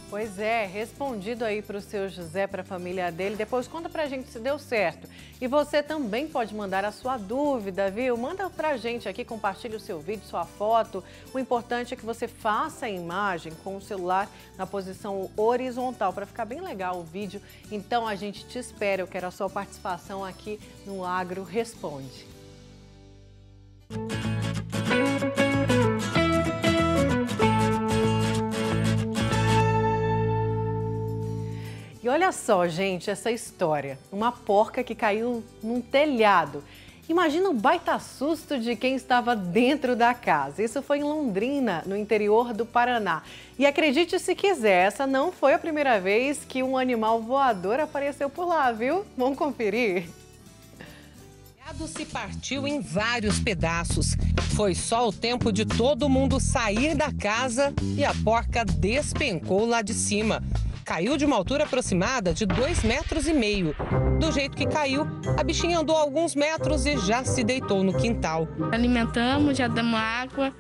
Pois é, respondido aí para o seu José, para a família dele. Depois conta para a gente se deu certo. E você também pode mandar a sua dúvida, viu? Manda para a gente aqui, compartilhe o seu vídeo, sua foto. O importante é que você faça a imagem com o celular na posição horizontal, para ficar bem legal o vídeo. Então a gente te espera. Eu quero a sua participação aqui no Agro Responde. E olha só, gente, essa história. Uma porca que caiu num telhado. Imagina o baita susto de quem estava dentro da casa. Isso foi em Londrina, no interior do Paraná. E acredite se quiser, essa não foi a primeira vez que um animal voador apareceu por lá, viu? Vamos conferir? O se partiu em vários pedaços. Foi só o tempo de todo mundo sair da casa e a porca despencou lá de cima caiu de uma altura aproximada de dois metros e meio. Do jeito que caiu, a bichinha andou alguns metros e já se deitou no quintal. Alimentamos, já damos água,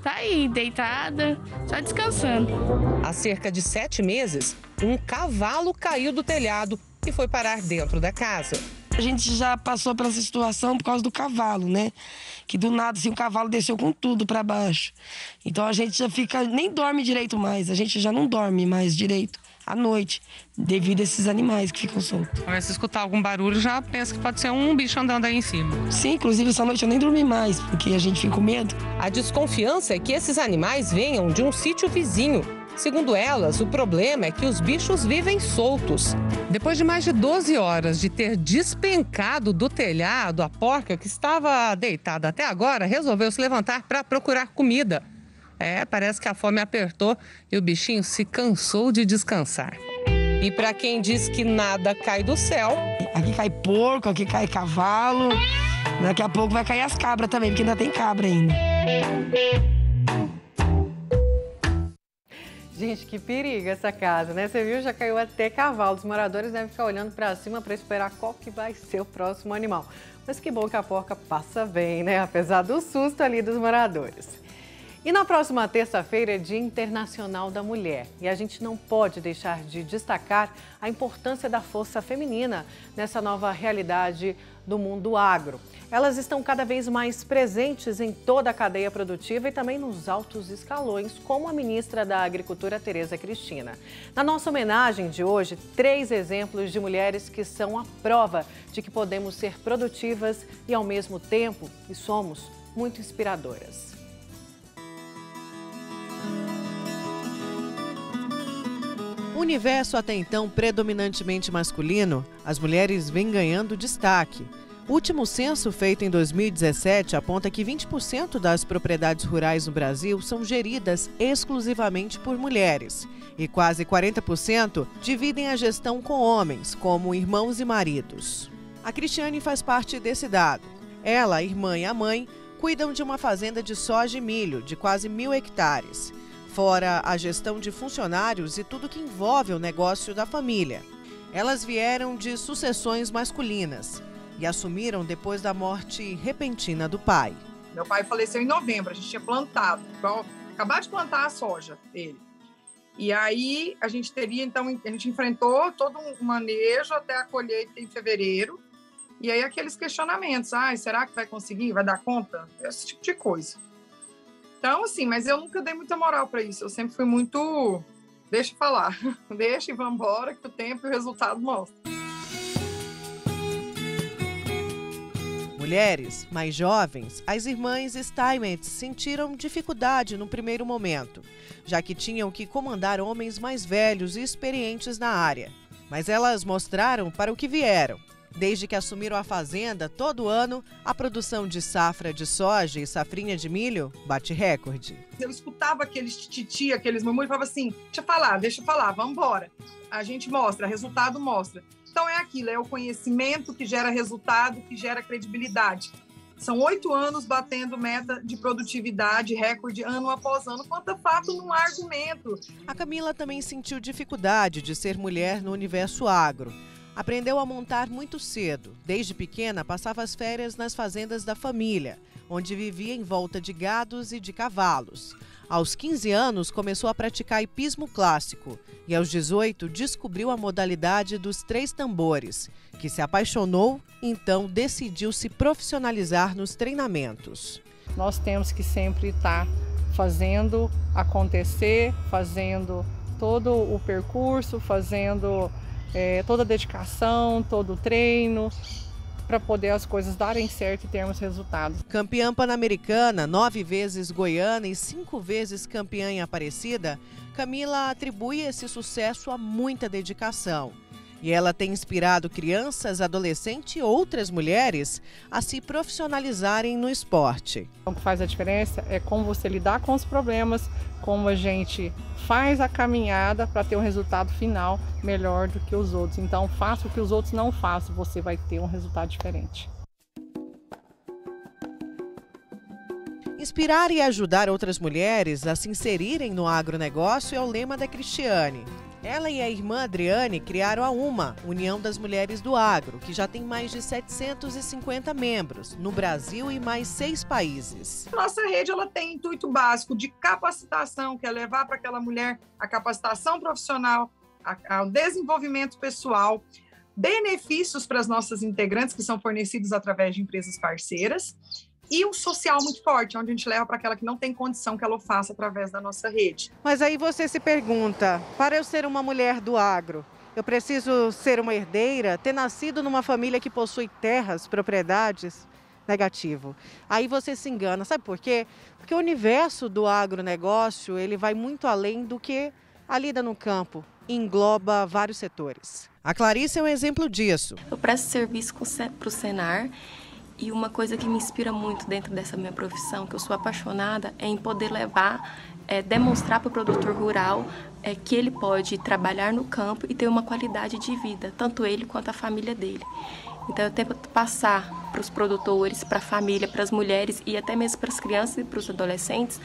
tá aí, deitada, só descansando. Há cerca de sete meses, um cavalo caiu do telhado e foi parar dentro da casa. A gente já passou por essa situação por causa do cavalo, né? Que do nada, assim, o cavalo desceu com tudo para baixo. Então a gente já fica, nem dorme direito mais, a gente já não dorme mais direito à noite, devido a esses animais que ficam soltos. Se escutar algum barulho, já pensa que pode ser um bicho andando aí em cima. Sim, inclusive essa noite eu nem dormi mais, porque a gente fica com medo. A desconfiança é que esses animais venham de um sítio vizinho. Segundo elas, o problema é que os bichos vivem soltos. Depois de mais de 12 horas de ter despencado do telhado, a porca, que estava deitada até agora, resolveu se levantar para procurar comida. É, parece que a fome apertou e o bichinho se cansou de descansar. E para quem diz que nada cai do céu. Aqui cai porco, aqui cai cavalo. Daqui a pouco vai cair as cabras também, porque ainda tem cabra ainda. Gente, que perigo essa casa, né? Você viu, já caiu até cavalo. Os moradores devem ficar olhando para cima para esperar qual que vai ser o próximo animal. Mas que bom que a porca passa bem, né? Apesar do susto ali dos moradores. E na próxima terça-feira é Dia Internacional da Mulher. E a gente não pode deixar de destacar a importância da força feminina nessa nova realidade do mundo agro. Elas estão cada vez mais presentes em toda a cadeia produtiva e também nos altos escalões, como a ministra da Agricultura, Tereza Cristina. Na nossa homenagem de hoje, três exemplos de mulheres que são a prova de que podemos ser produtivas e, ao mesmo tempo, e somos muito inspiradoras. Universo até então predominantemente masculino, as mulheres vêm ganhando destaque. O último censo feito em 2017 aponta que 20% das propriedades rurais no Brasil são geridas exclusivamente por mulheres e quase 40% dividem a gestão com homens, como irmãos e maridos. A Cristiane faz parte desse dado. Ela, a irmã e a mãe cuidam de uma fazenda de soja e milho de quase mil hectares fora a gestão de funcionários e tudo que envolve o negócio da família. Elas vieram de sucessões masculinas e assumiram depois da morte repentina do pai. Meu pai faleceu em novembro, a gente tinha plantado, acabar de plantar a soja, ele. E aí a gente teria, então, a gente enfrentou todo um manejo até a colheita em fevereiro. E aí aqueles questionamentos, ah, será que vai conseguir, vai dar conta? Esse tipo de coisa. Então, assim, mas eu nunca dei muita moral para isso. Eu sempre fui muito. Deixa falar, deixa e vamos embora, que o tempo e o resultado mostram. mulheres, mais jovens, as irmãs Steinmetz sentiram dificuldade no primeiro momento, já que tinham que comandar homens mais velhos e experientes na área. Mas elas mostraram para o que vieram. Desde que assumiram a fazenda, todo ano, a produção de safra de soja e safrinha de milho bate recorde. Eu escutava aqueles tititi, aqueles murmúrios, e falava assim: deixa eu falar, deixa eu falar, vamos embora. A gente mostra, resultado mostra. Então é aquilo, é o conhecimento que gera resultado, que gera credibilidade. São oito anos batendo meta de produtividade, recorde ano após ano. Quanto fato num argumento. A Camila também sentiu dificuldade de ser mulher no universo agro. Aprendeu a montar muito cedo. Desde pequena, passava as férias nas fazendas da família, onde vivia em volta de gados e de cavalos. Aos 15 anos, começou a praticar hipismo clássico e, aos 18, descobriu a modalidade dos três tambores, que se apaixonou então decidiu se profissionalizar nos treinamentos. Nós temos que sempre estar fazendo acontecer, fazendo todo o percurso, fazendo é, toda a dedicação, todo o treino, para poder as coisas darem certo e termos resultados. Campeã pan-americana, nove vezes goiana e cinco vezes campeã em Aparecida, Camila atribui esse sucesso a muita dedicação. E ela tem inspirado crianças, adolescentes e outras mulheres a se profissionalizarem no esporte. O que faz a diferença é como você lidar com os problemas, como a gente faz a caminhada para ter um resultado final melhor do que os outros. Então, faça o que os outros não façam, você vai ter um resultado diferente. Inspirar e ajudar outras mulheres a se inserirem no agronegócio é o lema da Cristiane. Ela e a irmã Adriane criaram a UMA, União das Mulheres do Agro, que já tem mais de 750 membros no Brasil e mais seis países. Nossa rede ela tem intuito básico de capacitação, que é levar para aquela mulher a capacitação profissional, ao desenvolvimento pessoal, benefícios para as nossas integrantes que são fornecidos através de empresas parceiras e um social muito forte, onde a gente leva para aquela que não tem condição que ela o faça através da nossa rede. Mas aí você se pergunta: para eu ser uma mulher do agro, eu preciso ser uma herdeira, ter nascido numa família que possui terras, propriedades? Negativo. Aí você se engana, sabe por quê? Porque o universo do agronegócio ele vai muito além do que a lida no campo, engloba vários setores. A Clarice é um exemplo disso. Eu presto serviço para o Senar e uma coisa que me inspira muito dentro dessa minha profissão, que eu sou apaixonada, é em poder levar, é, demonstrar para o produtor rural é, que ele pode trabalhar no campo e ter uma qualidade de vida, tanto ele quanto a família dele. Então eu tento passar para os produtores, para a família, para as mulheres e até mesmo para as crianças e para os adolescentes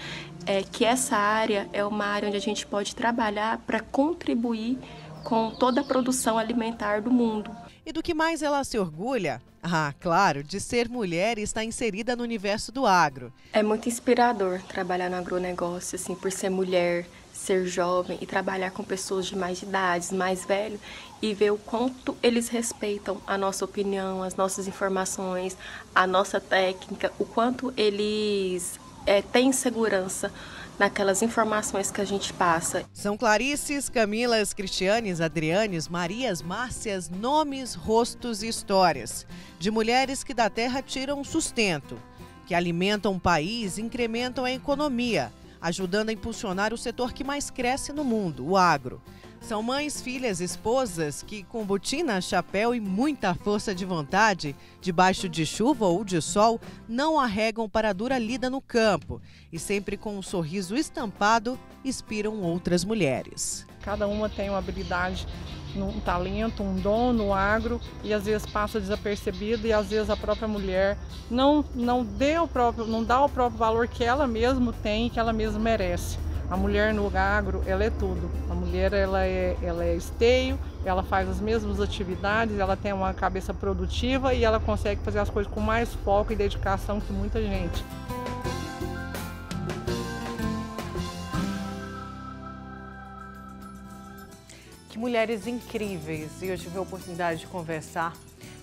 é, que essa área é uma área onde a gente pode trabalhar para contribuir com toda a produção alimentar do mundo. E do que mais ela se orgulha? Ah, claro, de ser mulher e estar inserida no universo do agro. É muito inspirador trabalhar no agronegócio, assim, por ser mulher, ser jovem e trabalhar com pessoas de mais idades, mais velho, e ver o quanto eles respeitam a nossa opinião, as nossas informações, a nossa técnica, o quanto eles é, têm segurança naquelas informações que a gente passa. São Clarices, Camilas, Cristianes, Adrianes, Marias, Márcias, nomes, rostos e histórias de mulheres que da terra tiram sustento, que alimentam o país incrementam a economia, ajudando a impulsionar o setor que mais cresce no mundo, o agro. São mães, filhas, esposas que, com botina, chapéu e muita força de vontade, debaixo de chuva ou de sol, não arregam para a dura lida no campo e, sempre com um sorriso estampado, inspiram outras mulheres. Cada uma tem uma habilidade, um talento, um dom no agro e às vezes passa desapercebido e às vezes a própria mulher não, não, dê o próprio, não dá o próprio valor que ela mesma tem, que ela mesma merece. A mulher no agro, ela é tudo. A mulher, ela é, ela é esteio, ela faz as mesmas atividades, ela tem uma cabeça produtiva e ela consegue fazer as coisas com mais foco e dedicação que muita gente. Que mulheres incríveis! E eu tive a oportunidade de conversar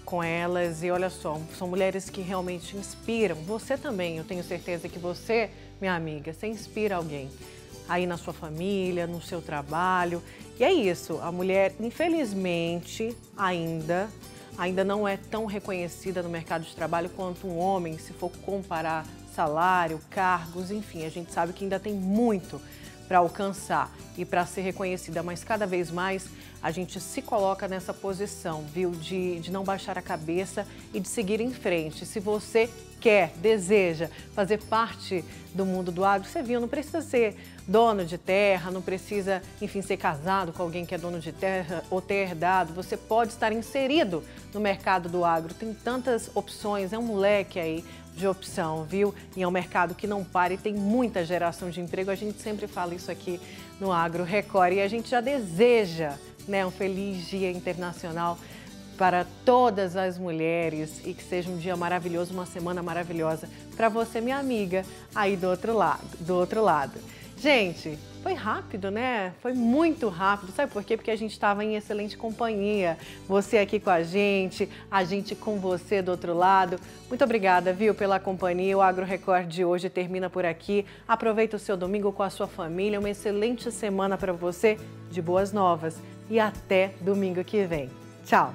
com elas e olha só, são mulheres que realmente inspiram. Você também, eu tenho certeza que você, minha amiga, você inspira alguém aí na sua família, no seu trabalho. E é isso, a mulher, infelizmente, ainda ainda não é tão reconhecida no mercado de trabalho quanto um homem, se for comparar salário, cargos, enfim, a gente sabe que ainda tem muito para alcançar e para ser reconhecida, mas cada vez mais a gente se coloca nessa posição, viu, de, de não baixar a cabeça e de seguir em frente. Se você quer, deseja fazer parte do mundo do agro, você viu, não precisa ser dono de terra, não precisa, enfim, ser casado com alguém que é dono de terra ou ter herdado. Você pode estar inserido no mercado do agro. Tem tantas opções, é um moleque aí de opção, viu? E é um mercado que não para e tem muita geração de emprego. A gente sempre fala isso aqui no Agro Record e a gente já deseja, né, um feliz Dia Internacional para todas as mulheres e que seja um dia maravilhoso, uma semana maravilhosa para você, minha amiga, aí do outro lado, do outro lado. Gente, foi rápido, né? Foi muito rápido. Sabe por quê? Porque a gente estava em excelente companhia. Você aqui com a gente, a gente com você do outro lado. Muito obrigada, viu, pela companhia. O Agro Record de hoje termina por aqui. Aproveita o seu domingo com a sua família. Uma excelente semana para você, de boas novas. E até domingo que vem. Tchau!